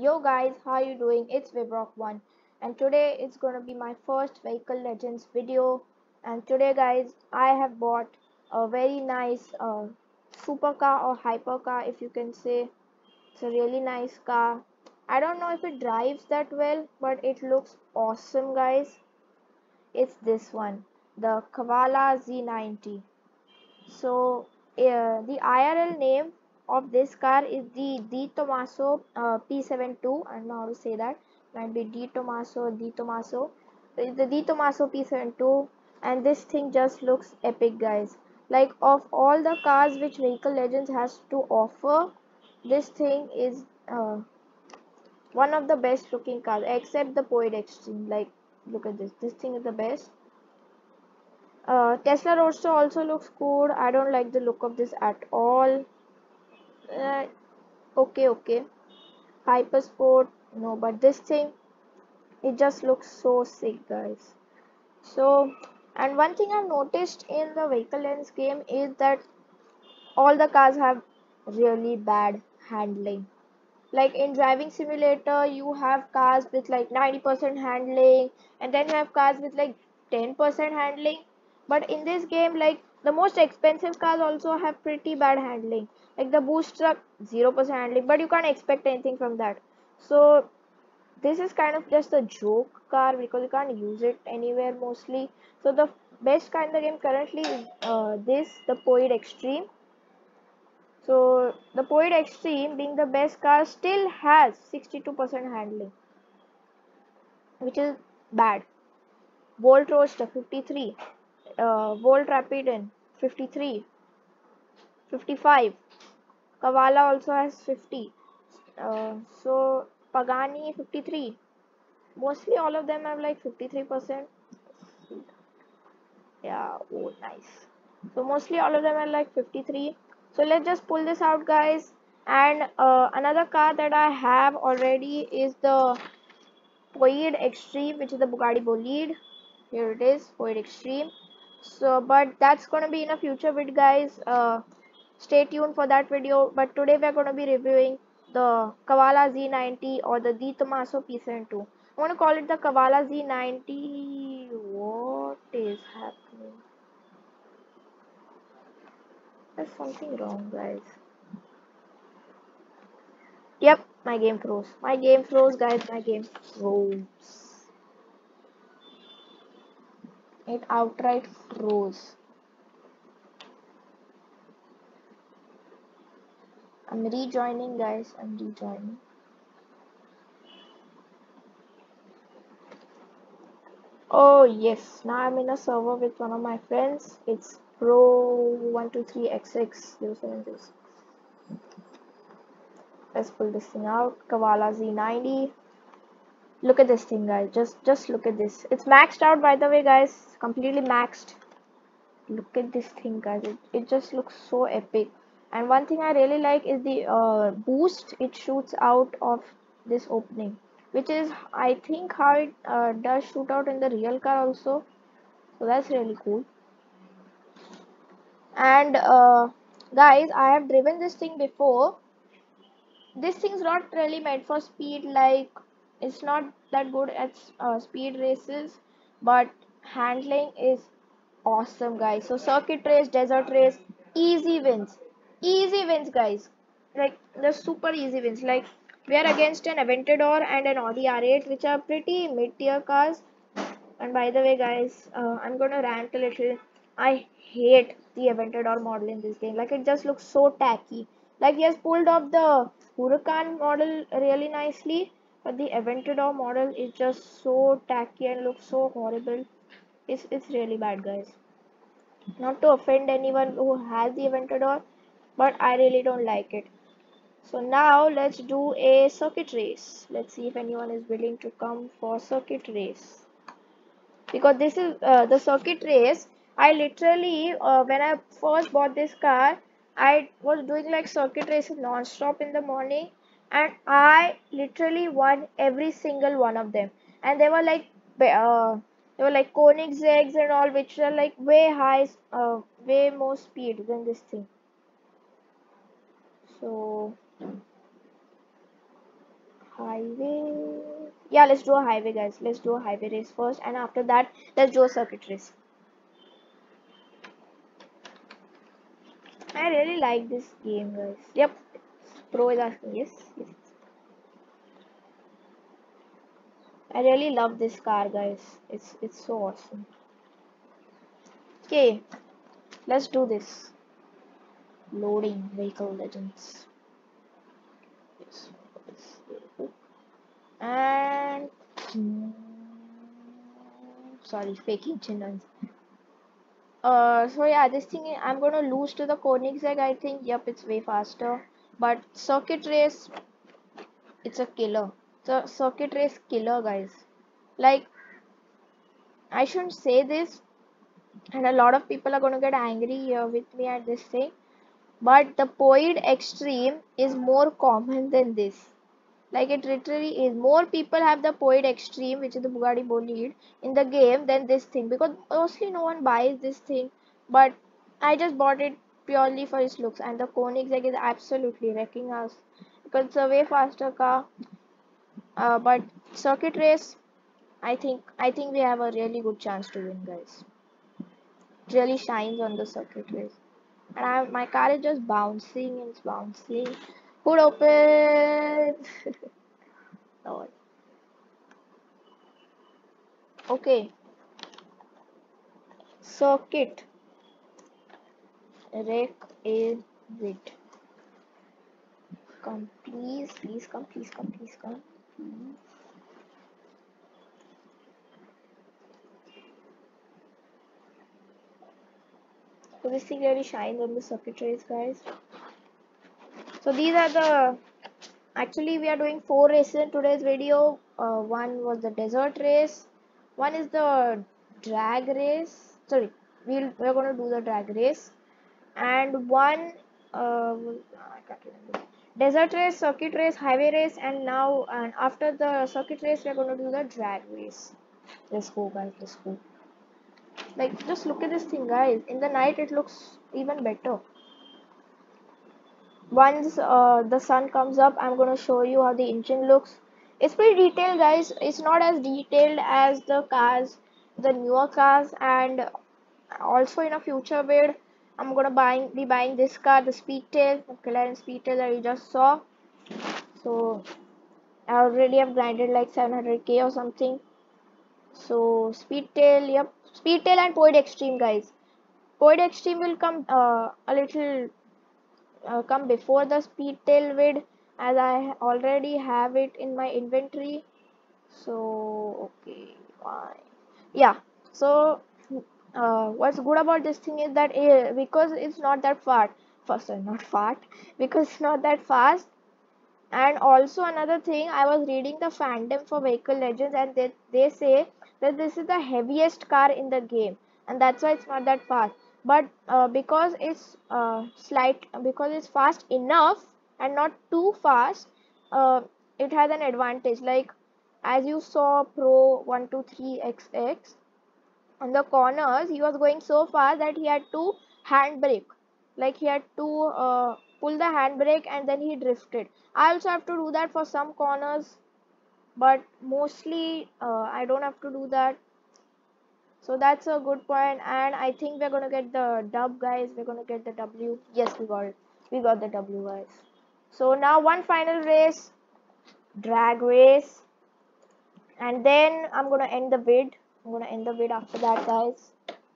Yo guys, how you doing? It's Vivrock1 and today it's gonna be my first Vehicle Legends video and today guys I have bought a very nice uh, supercar or hypercar if you can say. It's a really nice car. I don't know if it drives that well but it looks awesome guys. It's this one, the Cavalla Z90. So uh, the IRL name of this car is the Di Tomaso uh, P72 I don't know how to say that. Might be Di Tomaso Di Tomaso. The Di Tomaso P72 and this thing just looks epic guys. Like of all the cars which Vehicle Legends has to offer this thing is uh, one of the best looking cars except the Poet Extreme. Like look at this. This thing is the best. Uh, Tesla Roadster also looks cool I don't like the look of this at all uh, okay okay. Hypersport no but this thing it just looks so sick guys. So and one thing i've noticed in the vehicle legends game is that all the cars have really bad handling. Like in driving simulator you have cars with like 90% handling and then you have cars with like 10% handling. But in this game like the most expensive cars also have pretty bad handling. Like the boost truck 0% handling but you can't expect anything from that. So this is kind of just a joke car because you can't use it anywhere mostly. So the best car in the game currently is uh, this the poet extreme. So the poet extreme being the best car still has 62% handling which is bad. Volt roadster 53 uh, volt rapidin 53 55 Cavalla also has 50. Uh, so Pagani 53. Mostly all of them have like 53%. Yeah, oh nice. So mostly all of them are like 53. So let's just pull this out guys. And uh, another car that I have already is the Poid Extreme which is the Bugatti Bolide. Here it is, Poid Extreme. So but that's gonna be in a future vid guys. Uh, stay tuned for that video. But today we're to be reviewing the Cavalla Z90 or the Di Tomaso P72 I want to call it the Cavalla Z90 what is happening? There's something wrong guys. Yep my game froze. My game froze guys. My game froze it outright froze. I'm rejoining guys. I'm rejoining. Oh yes. Now I'm in a server with one of my friends. It's pro123xx076 let's pull this thing out. Cavalla Z90 look at this thing guys. Just just look at this. It's maxed out by the way guys. Completely maxed. Look at this thing guys. It, it just looks so epic. And one thing I really like is the uh, boost it shoots out of this opening which is I think how it uh, does shoot out in the real car also. So that's really cool. And uh, guys I have driven this thing before. This thing's not really meant for speed like it's not that good at uh, speed races but handling is awesome guys. So circuit race desert race easy wins. Easy wins guys. Like the super easy wins. Like we are against an Aventador and an Audi R8 which are pretty mid-tier cars. And by the way guys uh, I'm gonna rant a little. I hate the Aventador model in this game. Like it just looks so tacky. Like he has pulled off the Huracan model really nicely but the Aventador model is just so tacky and looks so horrible it's, it's really bad guys not to offend anyone who has the Aventador but I really don't like it. So now let's do a circuit race. Let's see if anyone is willing to come for circuit race. Because this is uh, the circuit race. I literally, uh, when I first bought this car, I was doing like circuit races non-stop in the morning and I literally won every single one of them. And they were like, uh, they were like Koenigsegg's and all which are like way high, uh, way more speed than this thing so highway. Yeah, let's do a highway, guys. Let's do a highway race first, and after that, let's do a circuit race. I really like this game, guys. Yep, Pro is asking. Yes, yes. I really love this car, guys. It's it's so awesome. Okay, let's do this. Loading vehicle legends. And mm, sorry, fake engine uh, so yeah, this thing I'm gonna lose to the Koenigsegg. I think. Yep, it's way faster. But circuit race, it's a killer. The circuit race killer, guys. Like, I shouldn't say this, and a lot of people are gonna get angry uh, with me at this thing. But the Poid Extreme is more common than this. Like it literally is. More people have the Poid Extreme, which is the Bugatti Bolide, in the game than this thing. Because mostly no one buys this thing. But I just bought it purely for its looks. And the Koenigsegg is absolutely wrecking us. Because it's a way faster car. Uh, but circuit race, I think I think we have a really good chance to win, guys. It really shines on the circuit race. And I, my car is just bouncing and bouncing. Hood open. Lord. Okay. Circuit. Rec is it. Come, please, please come, please come, please come. Please. So this thing really shines on the circuit race, guys so these are the actually we are doing four races in today's video uh, one was the desert race one is the drag race sorry we'll, we're to do the drag race and one uh, desert race circuit race highway race and now and after the circuit race we're going to do the drag race. Let's go guys let's go. Like just look at this thing guys. In the night it looks even better. Once uh, the sun comes up i'm going to show you how the engine looks. It's pretty detailed guys. It's not as detailed as the cars the newer cars and also in a future vid i'm to buying be buying this car the speedtail. The McLaren speedtail that you just saw. So i already have grinded like 700k or something. So speedtail yep. Speedtail and Poid extreme guys. Poid extreme will come uh, a little uh, come before the speedtail vid as I already have it in my inventory. So okay fine. Yeah so uh, what's good about this thing is that it, because it's not that fast first not fast because it's not that fast. And also another thing i was reading the fandom for vehicle legends and they, they say that this is the heaviest car in the game and that's why it's not that fast. But uh, because it's uh, slight because it's fast enough and not too fast uh, it has an advantage. Like as you saw pro 123xx on the corners he was going so fast that he had to handbrake. Like he had to uh, pull the handbrake and then he drifted. I also have to do that for some corners but mostly uh, i don't have to do that. So that's a good point and i think we're gonna get the dub guys. We're gonna get the w. Yes we got it. We got the w guys. So now one final race drag race. And then i'm gonna end the vid i'm gonna end the vid after that guys.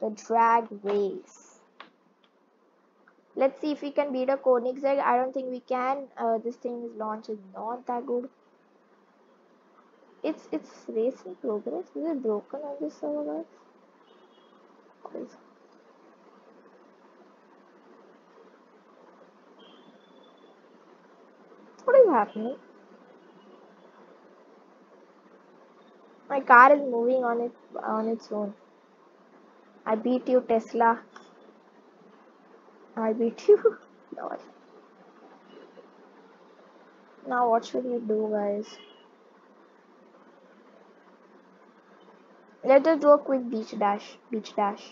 The drag race. Let's see if we can beat a Koenigsegg I don't think we can. Uh, this thing is launch is not that good. It's it's racing progress. Is it broken on this server guys what is happening? My car is moving on it on its own. I beat you, Tesla. I beat you. Lord. Now what should we do, guys? Let us do a quick beach dash. Beach dash.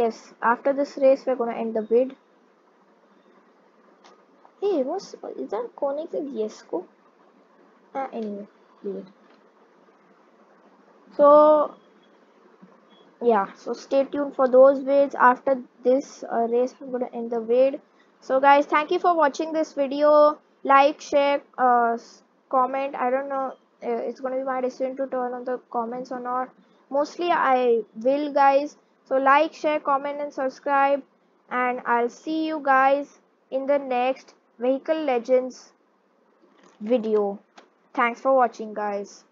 Yes after this race we're gonna end the vid hey what's is that Koenigsegg Jesko? Uh, anyway so yeah so stay tuned for those vids after this uh, race i'm gonna end the vid so guys thank you for watching this video. Like share uh, comment. I don't know uh, it's gonna be my decision to turn on the comments or not. Mostly i will guys so like share comment and subscribe. And i'll see you guys in the next vehicle legends video. Thanks for watching guys